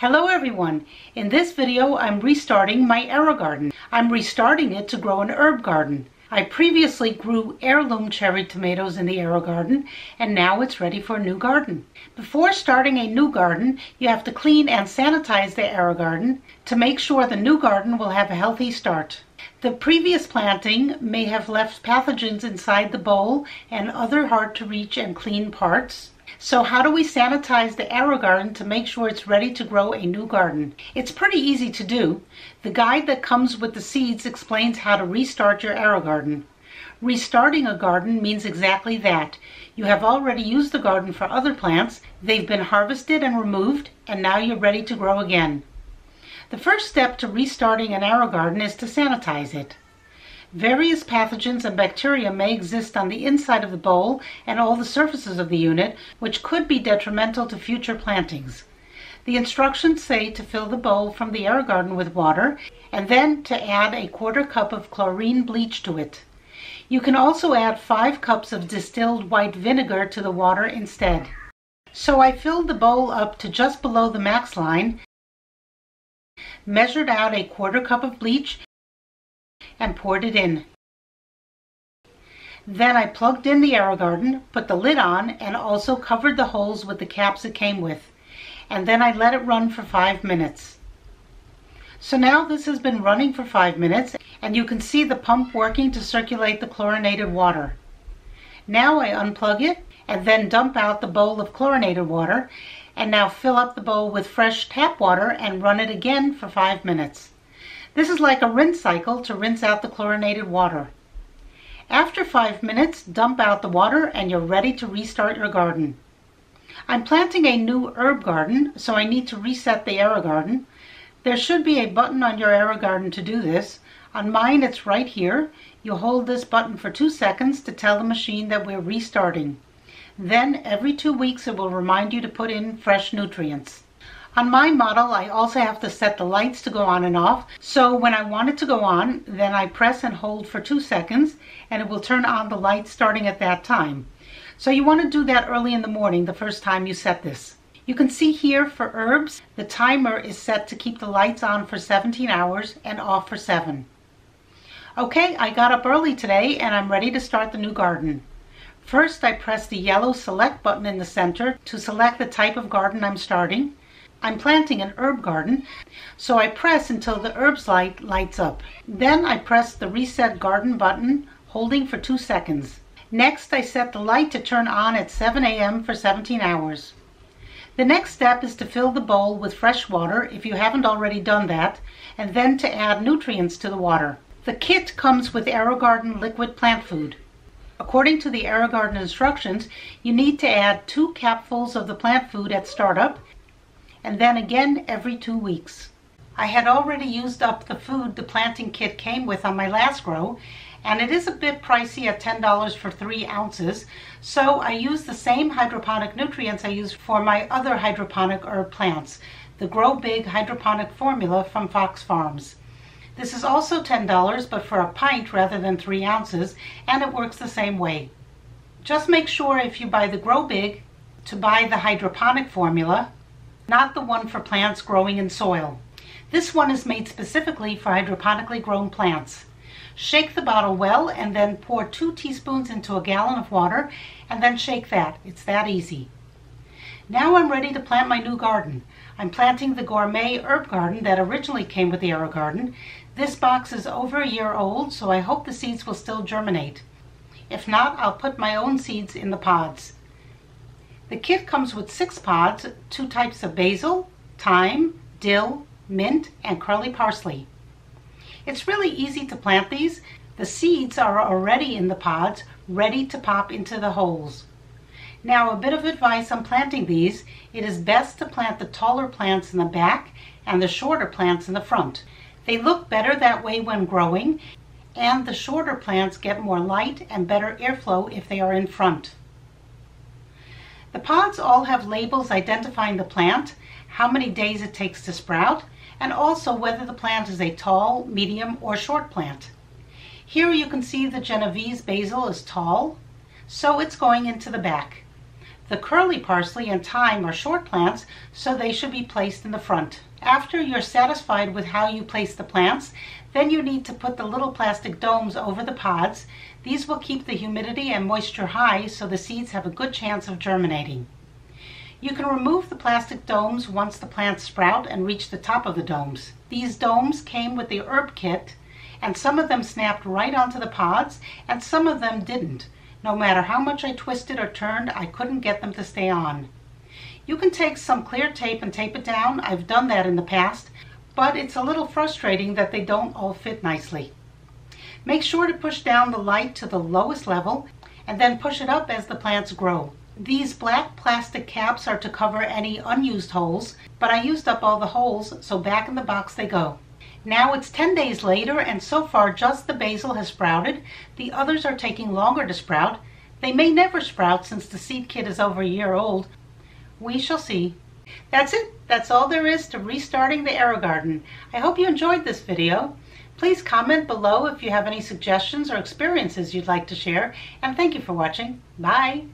Hello everyone! In this video I'm restarting my AeroGarden. I'm restarting it to grow an herb garden. I previously grew heirloom cherry tomatoes in the AeroGarden and now it's ready for a new garden. Before starting a new garden you have to clean and sanitize the AeroGarden to make sure the new garden will have a healthy start. The previous planting may have left pathogens inside the bowl and other hard to reach and clean parts. So how do we sanitize the AeroGarden to make sure it's ready to grow a new garden? It's pretty easy to do. The guide that comes with the seeds explains how to restart your AeroGarden. Restarting a garden means exactly that. You have already used the garden for other plants, they've been harvested and removed, and now you're ready to grow again. The first step to restarting an AeroGarden is to sanitize it. Various pathogens and bacteria may exist on the inside of the bowl and all the surfaces of the unit, which could be detrimental to future plantings. The instructions say to fill the bowl from the AeroGarden with water and then to add a quarter cup of chlorine bleach to it. You can also add 5 cups of distilled white vinegar to the water instead. So I filled the bowl up to just below the max line, measured out a quarter cup of bleach and poured it in. Then I plugged in the AeroGarden, put the lid on, and also covered the holes with the caps it came with. And then I let it run for five minutes. So now this has been running for five minutes, and you can see the pump working to circulate the chlorinated water. Now I unplug it, and then dump out the bowl of chlorinated water, and now fill up the bowl with fresh tap water and run it again for five minutes. This is like a rinse cycle to rinse out the chlorinated water. After five minutes, dump out the water and you're ready to restart your garden. I'm planting a new herb garden, so I need to reset the AeroGarden. There should be a button on your AeroGarden to do this. On mine, it's right here. You hold this button for two seconds to tell the machine that we're restarting. Then every two weeks it will remind you to put in fresh nutrients. On my model, I also have to set the lights to go on and off. So when I want it to go on, then I press and hold for two seconds and it will turn on the lights starting at that time. So you want to do that early in the morning the first time you set this. You can see here for herbs, the timer is set to keep the lights on for 17 hours and off for 7. Okay, I got up early today and I'm ready to start the new garden. First, I press the yellow select button in the center to select the type of garden I'm starting. I'm planting an herb garden, so I press until the herbs light lights up. Then I press the reset garden button, holding for two seconds. Next, I set the light to turn on at 7 a.m. for 17 hours. The next step is to fill the bowl with fresh water if you haven't already done that, and then to add nutrients to the water. The kit comes with AeroGarden liquid plant food. According to the AeroGarden instructions, you need to add two capfuls of the plant food at startup and then again every two weeks. I had already used up the food the planting kit came with on my last grow, and it is a bit pricey at $10 for three ounces, so I use the same hydroponic nutrients I use for my other hydroponic herb plants, the Grow Big hydroponic formula from Fox Farms. This is also $10, but for a pint rather than three ounces, and it works the same way. Just make sure if you buy the Grow Big to buy the hydroponic formula not the one for plants growing in soil. This one is made specifically for hydroponically grown plants. Shake the bottle well and then pour two teaspoons into a gallon of water and then shake that. It's that easy. Now I'm ready to plant my new garden. I'm planting the gourmet herb garden that originally came with the Aero Garden. This box is over a year old, so I hope the seeds will still germinate. If not, I'll put my own seeds in the pods. The kit comes with six pods, two types of basil, thyme, dill, mint, and curly parsley. It's really easy to plant these. The seeds are already in the pods, ready to pop into the holes. Now a bit of advice on planting these. It is best to plant the taller plants in the back and the shorter plants in the front. They look better that way when growing and the shorter plants get more light and better airflow if they are in front. The pods all have labels identifying the plant, how many days it takes to sprout, and also whether the plant is a tall, medium, or short plant. Here you can see the Genovese basil is tall, so it's going into the back. The curly parsley and thyme are short plants, so they should be placed in the front. After you're satisfied with how you place the plants, then you need to put the little plastic domes over the pods. These will keep the humidity and moisture high so the seeds have a good chance of germinating. You can remove the plastic domes once the plants sprout and reach the top of the domes. These domes came with the herb kit and some of them snapped right onto the pods and some of them didn't. No matter how much I twisted or turned, I couldn't get them to stay on. You can take some clear tape and tape it down. I've done that in the past, but it's a little frustrating that they don't all fit nicely. Make sure to push down the light to the lowest level and then push it up as the plants grow. These black plastic caps are to cover any unused holes, but I used up all the holes, so back in the box they go. Now it's 10 days later, and so far just the basil has sprouted. The others are taking longer to sprout. They may never sprout since the seed kit is over a year old. We shall see. That's it. That's all there is to restarting the AeroGarden. I hope you enjoyed this video. Please comment below if you have any suggestions or experiences you'd like to share, and thank you for watching. Bye!